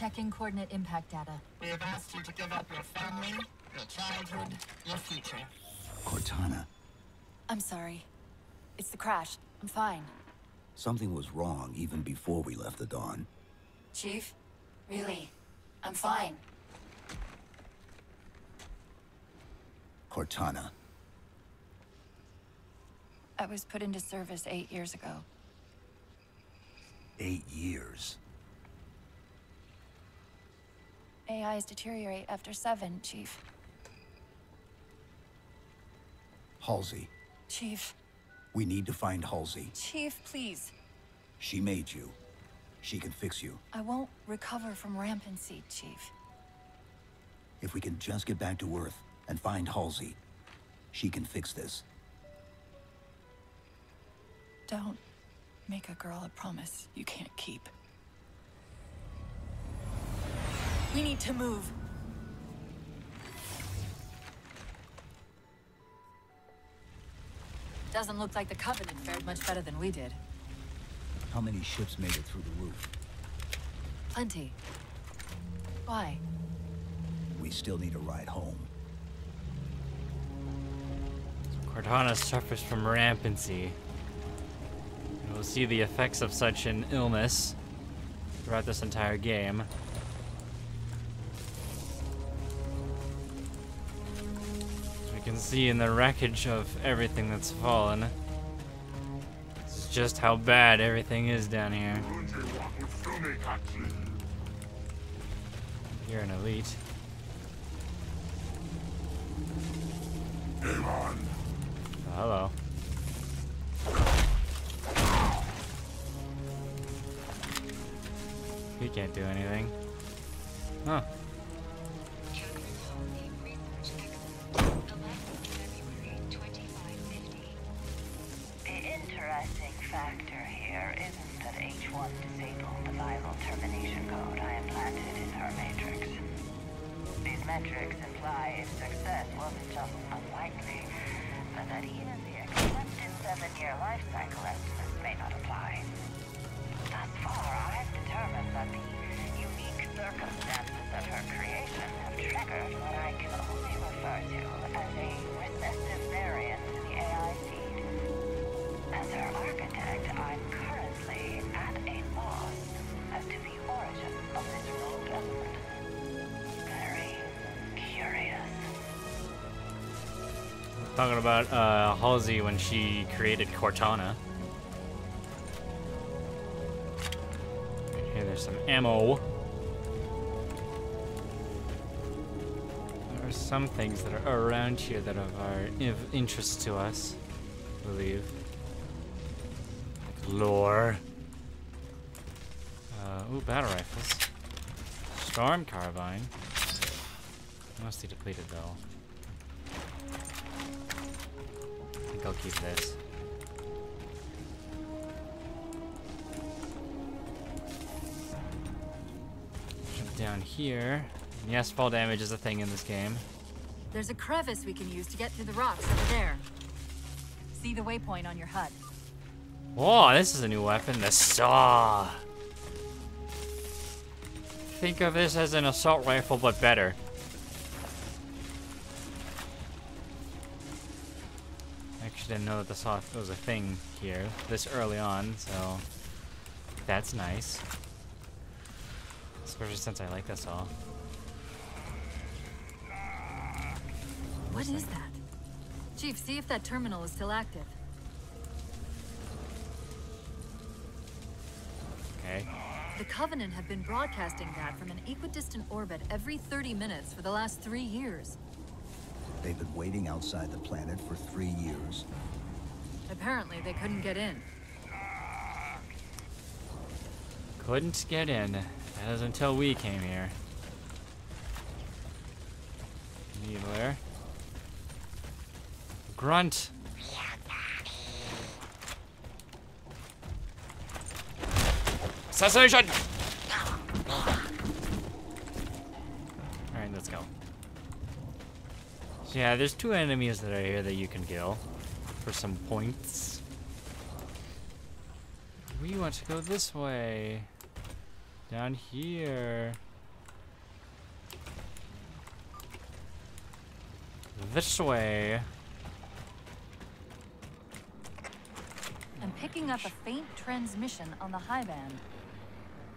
Checking coordinate impact data. We have asked you to give up your family, your childhood, your future. Cortana, I'm sorry. It's the crash. I'm fine. something was wrong even before we left the Dawn. Chief? Really? I'm fine. Cortana, I was put into service eight years ago. eight years. AIs deteriorate after seven, Chief. Halsey, Chief. we need to find Halsey. Chief, please. She made you. She can fix you. I won't recover from rampancy, Chief. If we can just get back to Earth and find Halsey, she can fix this. Don't make a girl a promise you can't keep. We need to move. Doesn't look like the Covenant fared much better than we did. How many ships made it through the roof? Plenty. Why? We still need a ride home. Cortana suffers from rampancy. And We'll see the effects of such an illness throughout this entire game. See in the wreckage of everything that's fallen. This is just how bad everything is down here. You're an elite. Oh, hello. He can't do anything. Huh. Talking about uh, Halsey when she created Cortana. Here, there's some ammo. There are some things that are around here that are of interest to us, I believe. Lore. Uh, ooh, battle rifles. Storm carbine. Mostly depleted though. Think I'll keep this. Jump down here. Yes, fall damage is a thing in this game. There's a crevice we can use to get through the rocks over there. See the waypoint on your HUD. Whoa, this is a new weapon. The saw. Think of this as an assault rifle, but better. Actually didn't know that the saw was a thing here this early on, so that's nice. Especially since I like the saw. What is that? Chief, see if that terminal is still active. Okay. The Covenant have been broadcasting that from an equidistant orbit every 30 minutes for the last three years. They've been waiting outside the planet for three years. Apparently, they couldn't get in. Couldn't get in. That is until we came here. Needler. Grunt. Assassination! Alright, let's go. Yeah, there's two enemies that are here that you can kill for some points. We want to go this way. Down here. This way. I'm picking up a faint transmission on the high band.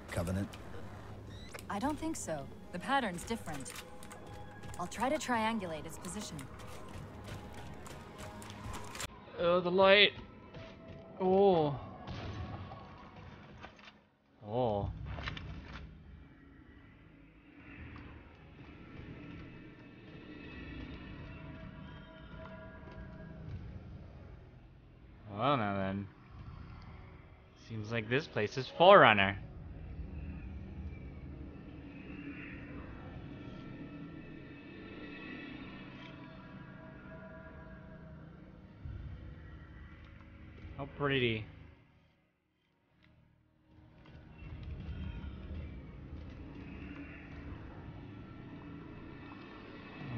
Covenant? I don't think so. The pattern's different. I'll try to triangulate its position. Oh, the light. Oh. Oh. Well, now then. Seems like this place is Forerunner. Pretty.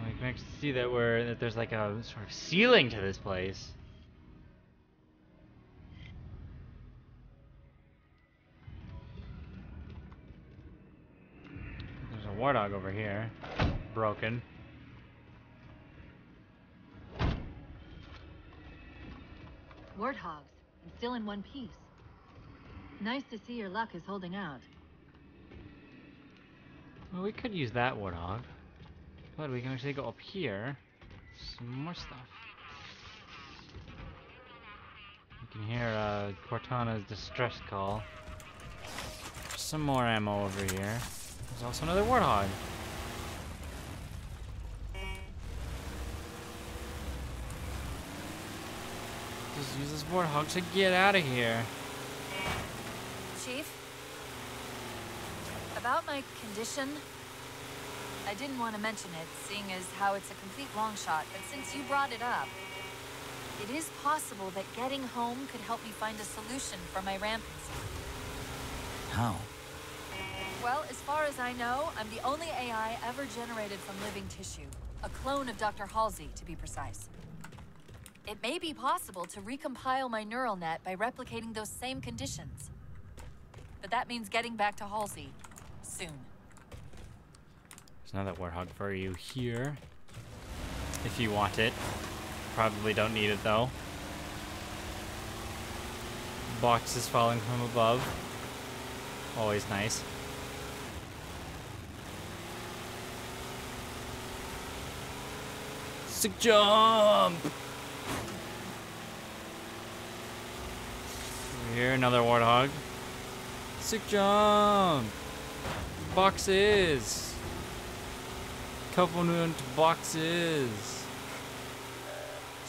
I can actually see that where that there's like a sort of ceiling to this place. There's a warthog over here, broken. Warthogs, and still in one piece. Nice to see your luck is holding out. Well, we could use that warthog, but we can actually go up here. Some more stuff. You can hear uh, Cortana's distress call. Some more ammo over here. There's also another warthog. Just use this warthog to get out of here. Chief? About my condition? I didn't want to mention it, seeing as how it's a complete long shot, but since you brought it up, it is possible that getting home could help me find a solution for my rampancy. How? Well, as far as I know, I'm the only AI ever generated from living tissue. A clone of Dr. Halsey, to be precise. It may be possible to recompile my neural net by replicating those same conditions. But that means getting back to Halsey. Soon. There's another warthog for you here. If you want it. Probably don't need it though. Boxes falling from above. Always nice. Sick jump! Over here, another warthog. Sick jump! Boxes! Covenant boxes!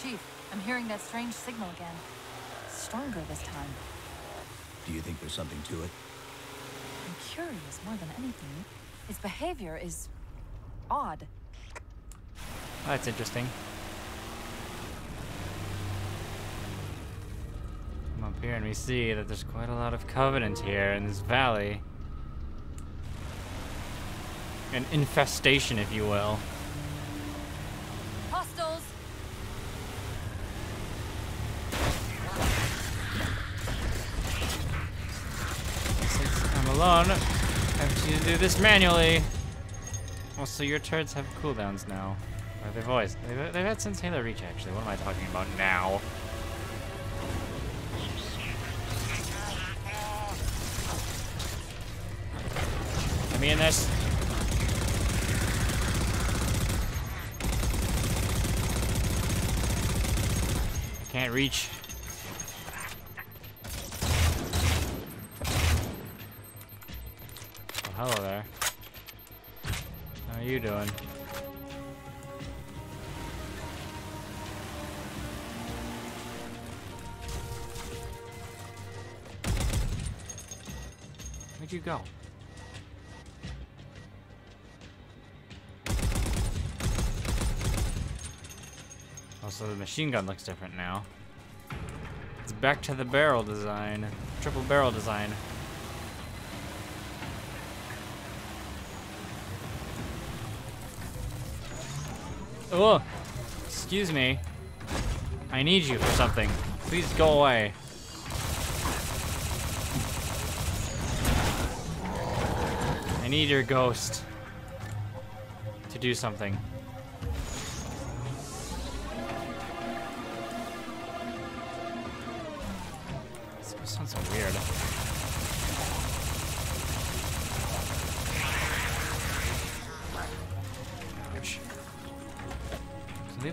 Chief, I'm hearing that strange signal again. Stronger this time. Do you think there's something to it? I'm curious more than anything. Its behavior is odd. That's interesting. Up here and we see that there's quite a lot of Covenant here in this valley. An infestation, if you will. Hostiles! Since I'm alone, I have to do this manually. Also, your turrets have cooldowns now. Or they've always, they've, they've had since Halo Reach, actually. What am I talking about now? Me in this. I can't reach. Oh, hello there. How are you doing? Where'd you go? Also, the machine gun looks different now. It's back to the barrel design. Triple barrel design. Oh, excuse me. I need you for something. Please go away. I need your ghost to do something.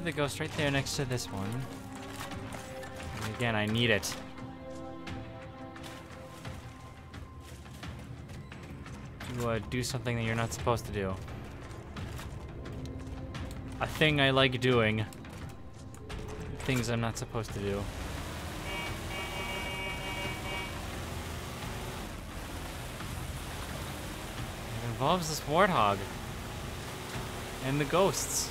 The ghost right there next to this one. And again, I need it. To uh, do something that you're not supposed to do. A thing I like doing. Things I'm not supposed to do. It involves this warthog. And the ghosts.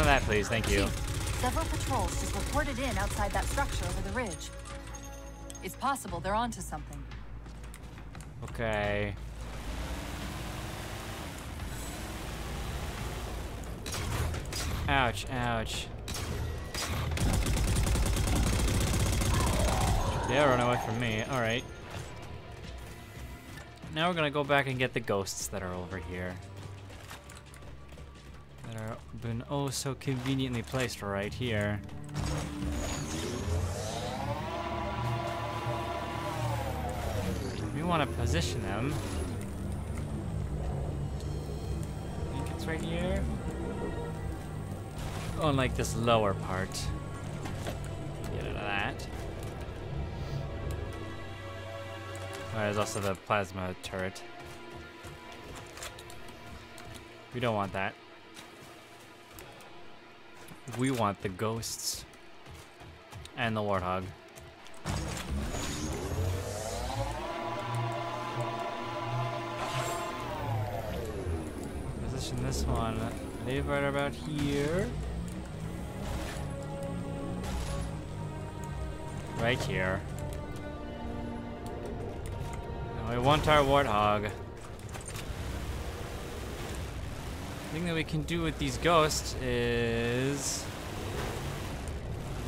None of that, please. Thank you. Several patrols just reported in outside that structure over the ridge. It's possible they're onto something. Okay. Ouch, ouch. Yeah, run away from me. Alright. Now we're gonna go back and get the ghosts that are over here. That are been oh so conveniently placed right here. We want to position them. I think it's right here. Oh, On like this lower part. Get rid of that. Oh, there's also the plasma turret. We don't want that. We want the ghosts. And the warthog. Position this one. Leave right about here. Right here. And we want our warthog. Thing that we can do with these ghosts is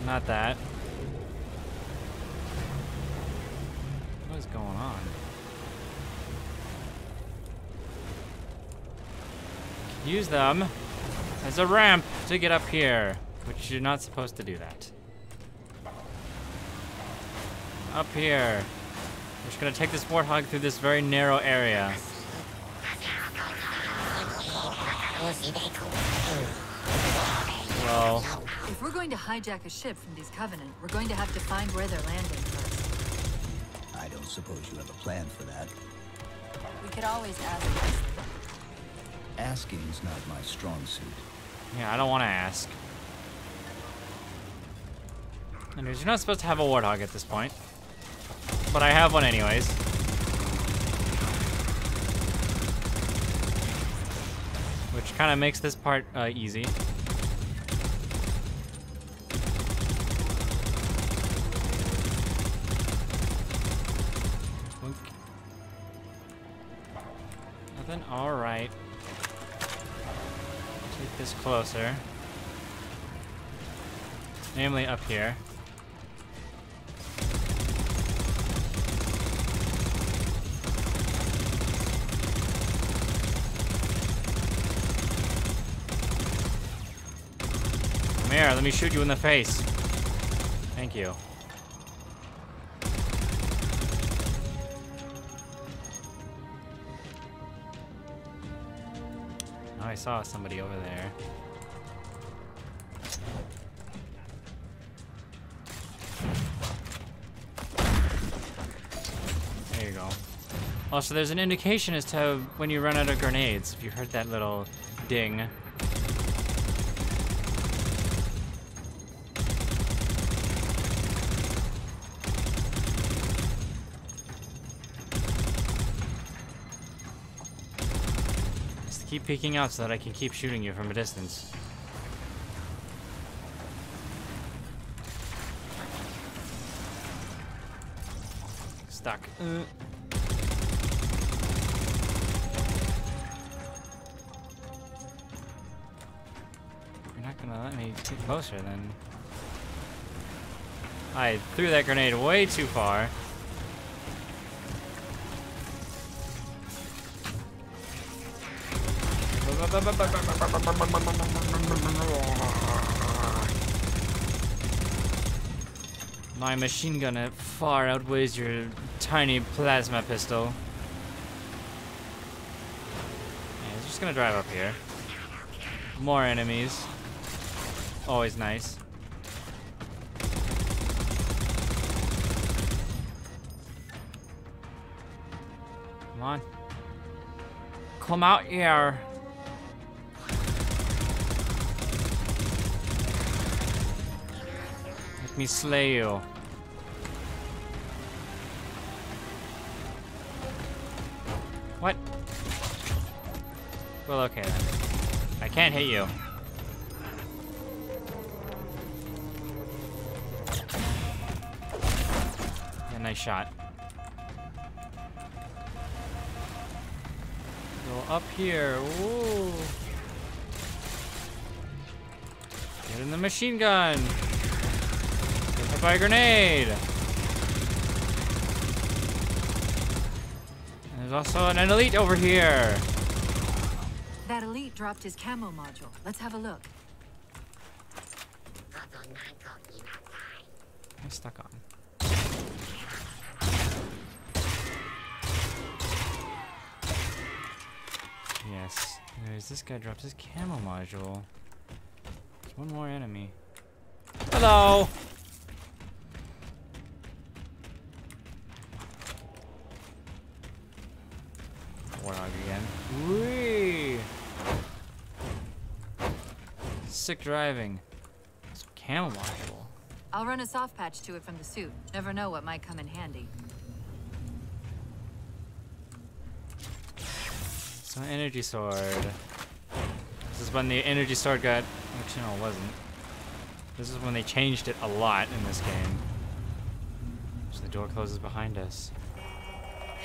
not that. What is going on? Use them as a ramp to get up here, which you're not supposed to do that. Up here. We're just gonna take this warthog through this very narrow area. Well, If we're going to hijack a ship from these Covenant, we're going to have to find where they're landing first. I don't suppose you have a plan for that. We could always ask nicely. Asking's not my strong suit. yeah, I don't want to ask. Anyways, you're not supposed to have a warthog at this point. But I have one anyways. Which kind of makes this part uh, easy. Nothing? Alright. Take this closer. Namely up here. Come here, let me shoot you in the face. Thank you. Oh, I saw somebody over there. There you go. Also, there's an indication as to when you run out of grenades. If you heard that little ding. Just keep peeking out so that I can keep shooting you from a distance. Stuck. Uh. You're not gonna let me get closer then. I threw that grenade way too far. My machine gun far outweighs your tiny plasma pistol. Yeah, he's just gonna drive up here. More enemies. Always nice. Come on. Come out here. Let me slay you. What? Well, okay then. I can't hit you. Yeah, nice shot. Go up here. Ooh. Get in the machine gun. By a grenade. And there's also an elite over here. That elite dropped his camo module. Let's have a look. I'm stuck on. Yes. There's this guy drops his camo module. There's one more enemy. Hello! Warthog again. Whee! Sick driving. It's camo module. I'll run a soft patch to it from the suit. Never know what might come in handy. So energy sword. This is when the energy sword got. Actually, no, it wasn't. This is when they changed it a lot in this game. So the door closes behind us.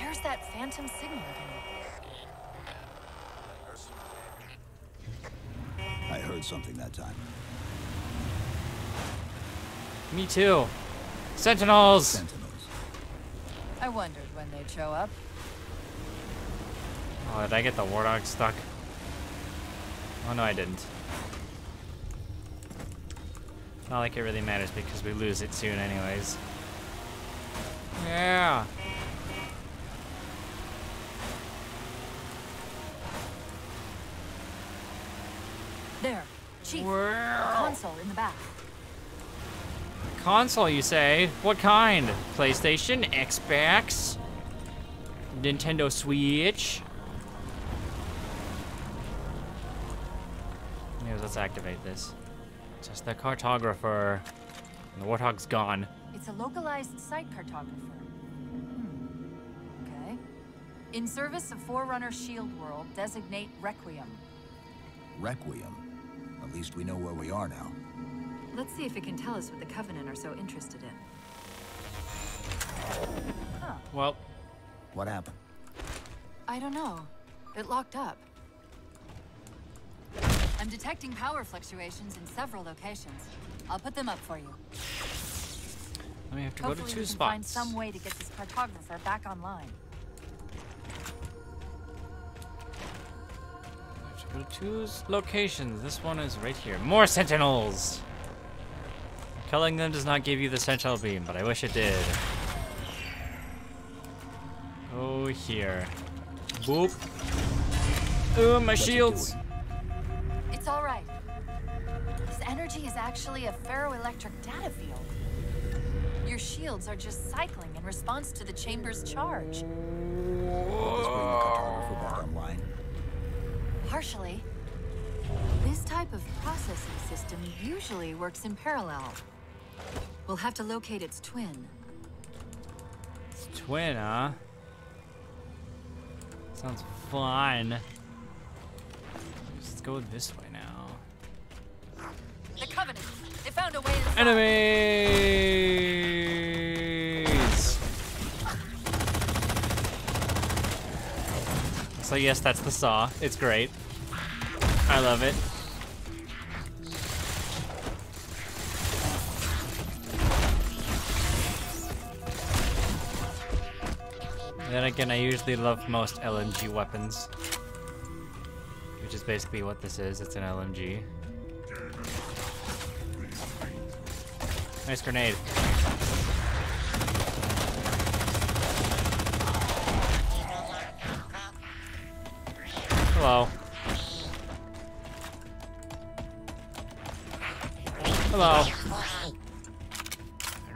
There's that phantom signal again. I heard something that time. Me too. Sentinels. Sentinels. I wondered when they'd show up. Oh, did I get the warthog stuck? Oh no, I didn't. Not like it really matters because we lose it soon, anyways. Yeah. There. Chief. Wow. Console in the back. Console, you say? What kind? PlayStation? Xbox? Nintendo Switch? Anyways, let's activate this. Just the cartographer. And the Warthog's gone. It's a localized site cartographer. Hmm. Okay. In service of Forerunner Shield World, designate Requiem. Requiem. At least we know where we are now. Let's see if it can tell us what the Covenant are so interested in. Huh. Well, What happened? I don't know. It locked up. I'm detecting power fluctuations in several locations. I'll put them up for you. we have to Hopefully go to two we can spots. find some way to get this cartographer back online. We have to go to two s- locations. This one is right here. More sentinels! Killing them does not give you the sentinel beam, but I wish it did. Go here. Boop. Ooh, my What's shields! It's all right. This energy is actually a ferroelectric data field. Your shields are just cycling in response to the chamber's charge. Partially. This type of processing system usually works in parallel. We'll have to locate its twin. Its Twin, huh? Sounds fun. Let's go this way now. The Covenant! They found a way inside. Enemies! So yes, that's the saw. It's great. I love it. Then again, I usually love most LMG weapons. Which is basically what this is, it's an LMG. Nice grenade. Hello. Hello.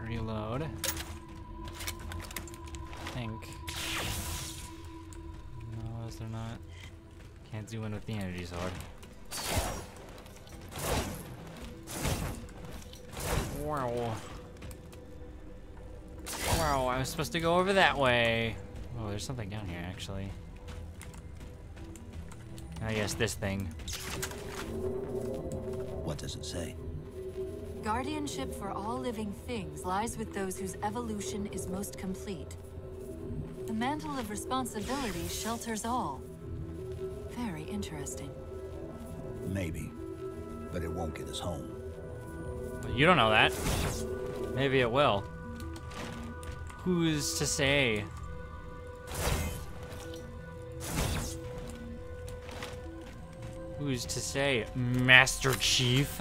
Reload. think. No, is there not? Can't do in with the energy sword. Wow. Wow, I was supposed to go over that way. Oh, there's something down here, actually. I guess this thing. What does it say? Guardianship for all living things lies with those whose evolution is most complete. The mantle of responsibility shelters all. Very interesting. Maybe. But it won't get us home. You don't know that. Maybe it will. Who's to say? Who's to say, Master Chief?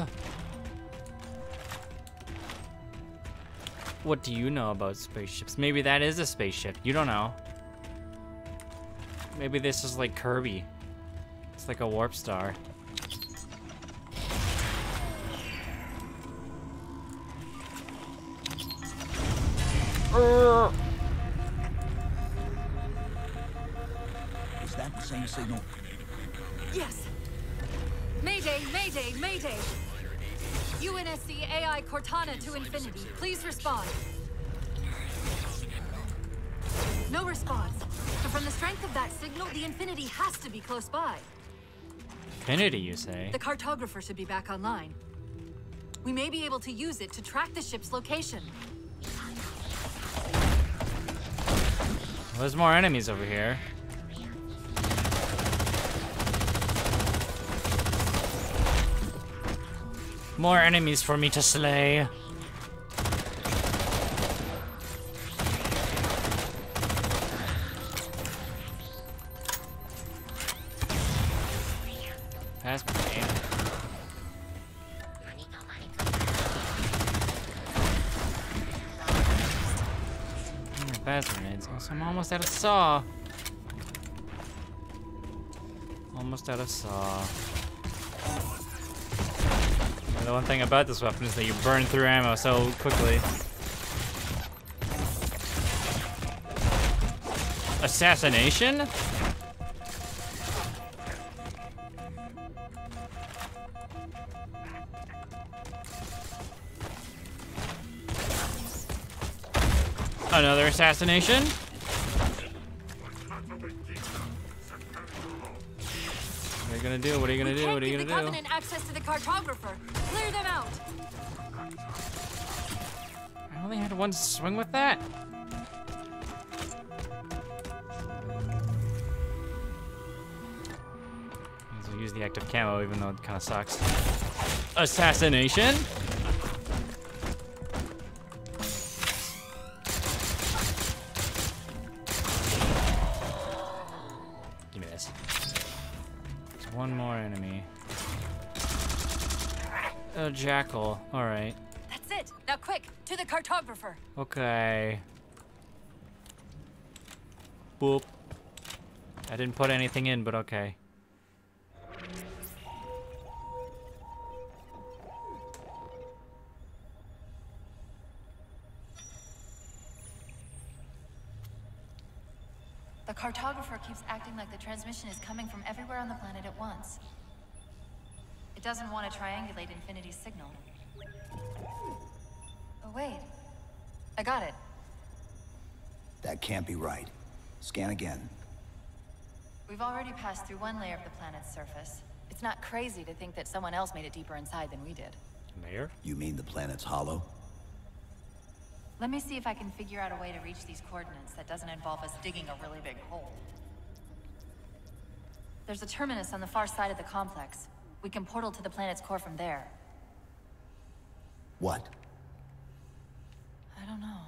What do you know about spaceships? Maybe that is a spaceship. You don't know. Maybe this is like Kirby. It's like a warp star. From the strength of that signal, the Infinity has to be close by. Infinity, you say? The cartographer should be back online. We may be able to use it to track the ship's location. Well, there's more enemies over here. More enemies for me to slay. Almost out of saw. Almost out of saw. Yeah, the one thing about this weapon is that you burn through ammo so quickly. Assassination? Another assassination? You gonna do? What are you gonna we do? What are you gonna the do? Covenant access to the cartographer. Clear them out. I only had one swing with that. I'll use the active camo even though it kind of sucks. Assassination? Jackal. Alright. That's it. Now quick, to the cartographer. Okay. Boop. I didn't put anything in, but okay. The cartographer keeps acting like the transmission is coming from everywhere on the planet at once. It doesn't want to triangulate Infinity's signal. Oh, wait. I got it. That can't be right. Scan again. We've already passed through one layer of the planet's surface. It's not crazy to think that someone else made it deeper inside than we did. Mayor? You mean the planet's hollow? Let me see if I can figure out a way to reach these coordinates that doesn't involve us digging a really big hole. There's a terminus on the far side of the complex. We can portal to the planet's core from there. What? I don't know.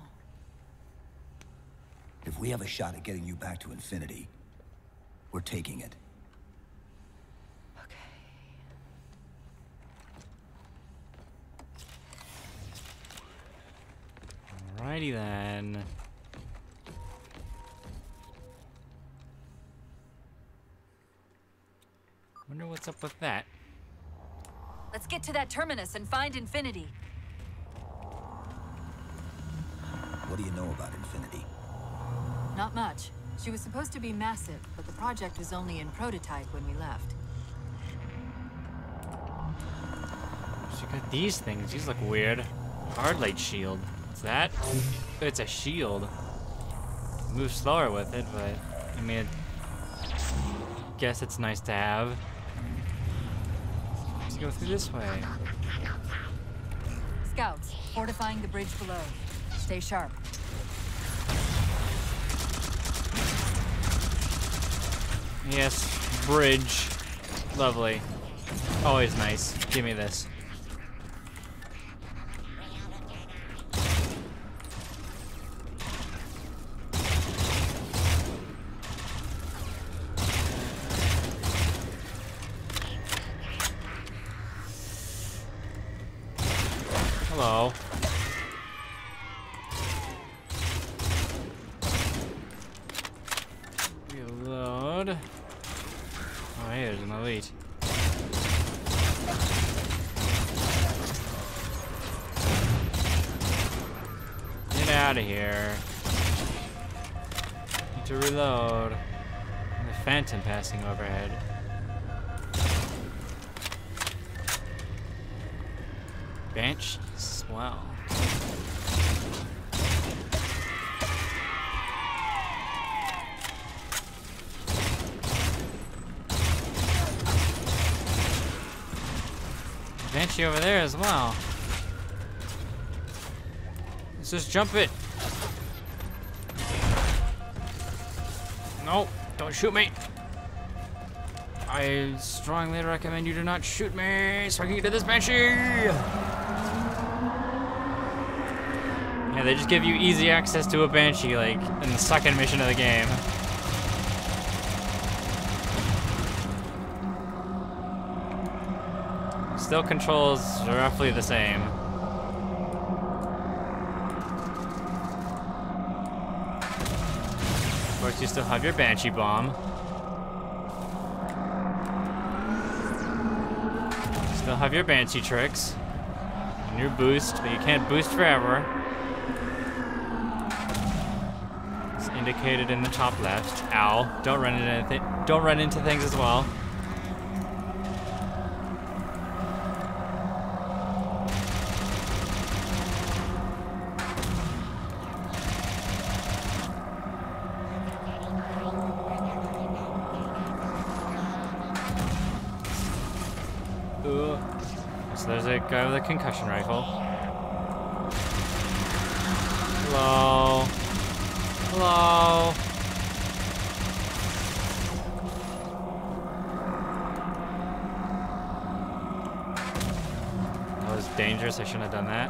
If we have a shot at getting you back to infinity, we're taking it. Okay. Alrighty then. Wonder what's up with that? Let's get to that terminus and find Infinity. What do you know about Infinity? Not much. She was supposed to be massive, but the project was only in prototype when we left. She got these things. These look weird. Hard light shield. What's that? It's a shield. Move slower with it, but I mean, guess it's nice to have. Go through this way. Scouts, fortifying the bridge below. Stay sharp. Yes, bridge. Lovely. Always nice. Give me this. Banshees. Wow. Banshee over there as well. Let's just jump it. No, don't shoot me. I strongly recommend you do not shoot me so I can get to this Banshee. Yeah, they just give you easy access to a Banshee, like, in the second mission of the game. Still controls roughly the same. Of course, you still have your Banshee bomb. Still have your Banshee tricks. And your boost, but you can't boost forever. It's indicated in the top left. Ow. Don't run into anything. Don't run into things as well. Ooh. So there's a guy with a concussion rifle. Hello. Hello. That was dangerous. I shouldn't have done that.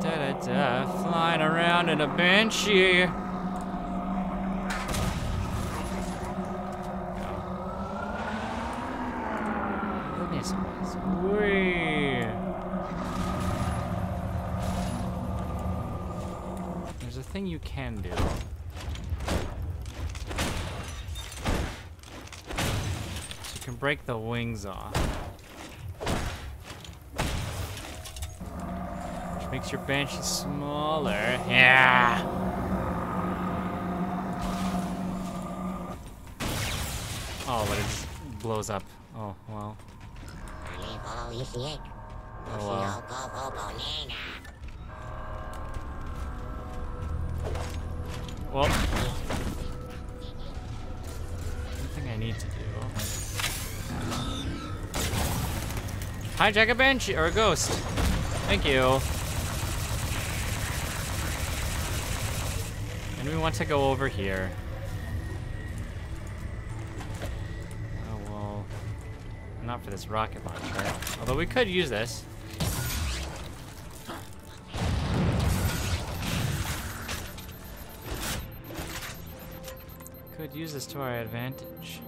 Da-da-da-da, Flying around in a banshee. Goodness Whee. There's a thing you can do. So you can break the wings off. Which makes your banshee smaller. Yeah. Oh, but it just blows up. Oh, well. Oh, well. Well. Something I need to do. Hijack a banshee or a ghost. Thank you. And we want to go over here. Oh well. Not for this rocket launcher. Although we could use this. Could use this to our advantage.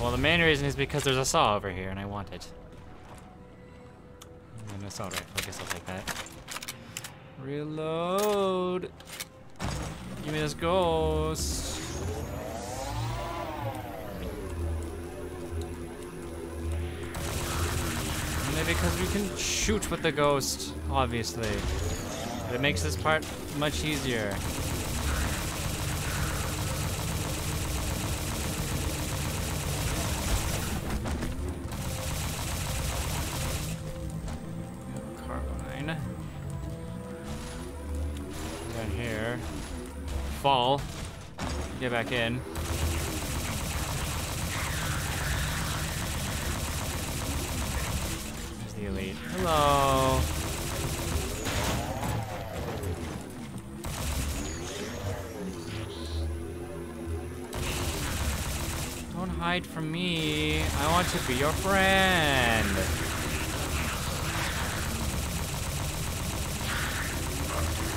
Well, the main reason is because there's a saw over here and I want it. And an assault I guess I'll take that. Reload! Give me this ghost! Maybe because we can shoot with the ghost, obviously. It makes this part much easier. Carbine. Down here. Fall. Get back in. To be your friend.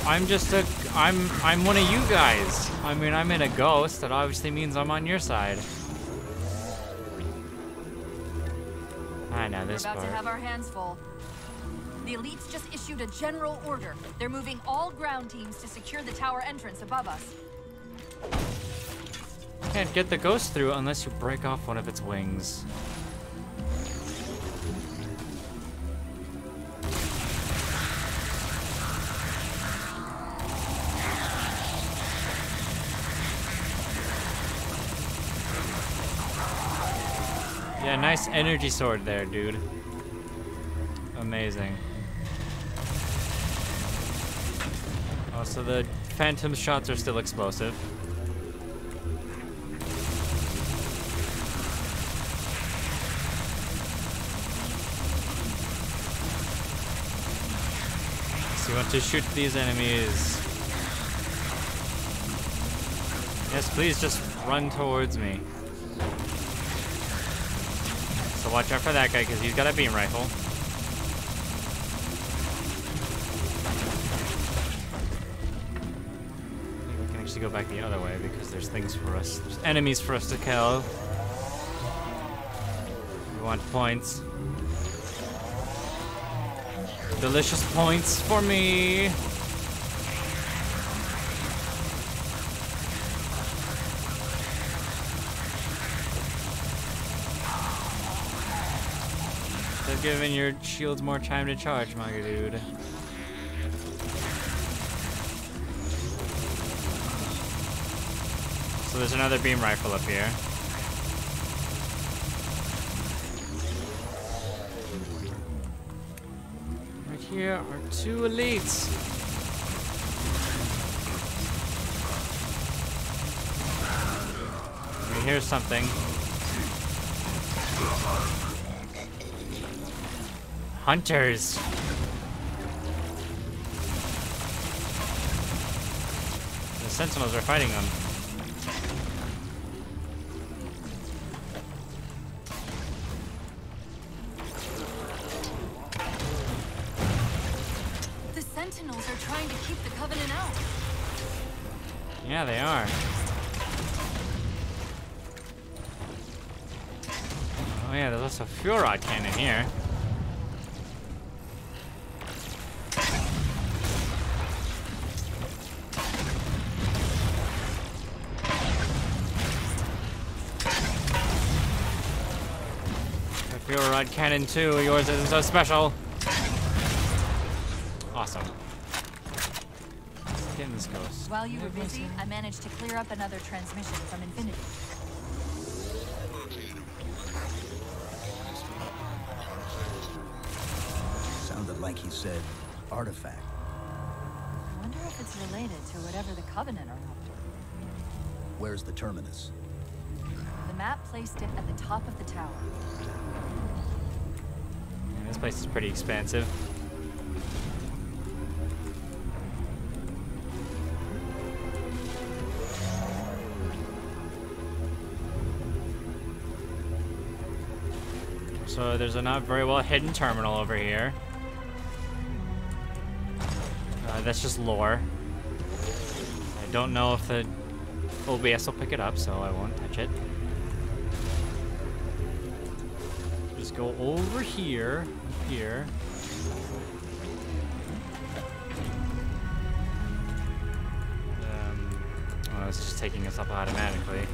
I'm just a I'm I'm one of you guys. I mean, I'm in a ghost. That obviously means I'm on your side. I know this We're about part. to have our hands full. The elites just issued a general order. They're moving all ground teams to secure the tower entrance above us. Can't get the ghost through unless you break off one of its wings. Nice energy sword there, dude. Amazing. Oh, so the phantom shots are still explosive. You want to shoot these enemies. Yes, please just run towards me. Watch out for that guy because he's got a beam rifle. Think we can actually go back the other way because there's things for us. There's enemies for us to kill. We want points. Delicious points for me. Giving your shields more time to charge, my dude. So there's another beam rifle up here. Right here are two elites. We hear something. Hunters. The sentinels are fighting them. The Sentinels are trying to keep the Covenant out. Yeah, they are. Oh yeah, there's also a fuel rod cannon here. A fuel rod cannon too. Yours isn't so special. Awesome. Let's get in this ghost. While you were busy, I managed to clear up another transmission from Infinity. Sounded like he said artifact. I wonder if it's related to whatever the Covenant are after. Where's the terminus? The map placed it at the top of the tower. This place is pretty expansive. So there's a not very well hidden terminal over here. Uh, that's just lore. I don't know if the OBS will pick it up, so I won't touch it. Just go over here, here. Um, oh, it's just taking us up automatically.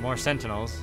More sentinels.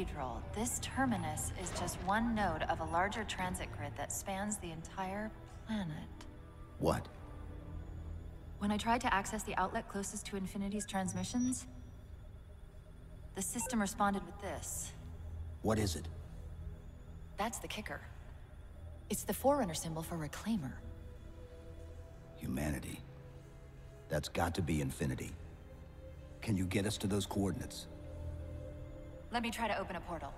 Cathedral, this terminus is just one node of a larger transit grid that spans the entire planet. What? When I tried to access the outlet closest to Infinity's transmissions, the system responded with this. What is it? That's the kicker. It's the Forerunner symbol for Reclaimer. Humanity. That's got to be Infinity. Can you get us to those coordinates? Let me try to open a portal.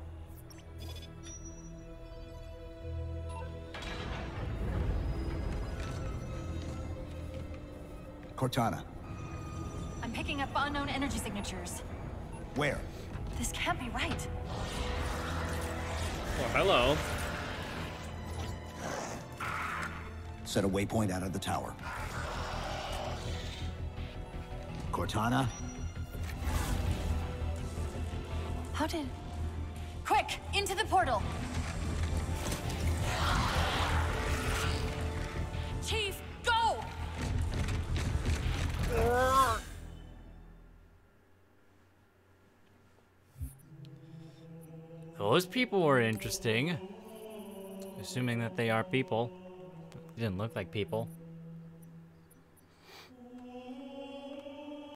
Cortana, I'm picking up unknown energy signatures. where? This can't be right. Oh, hello. Set a waypoint out of the tower. Cortana, How did... Quick! Into the portal! Chief, go! Those people were interesting. Assuming that they are people. They didn't look like people.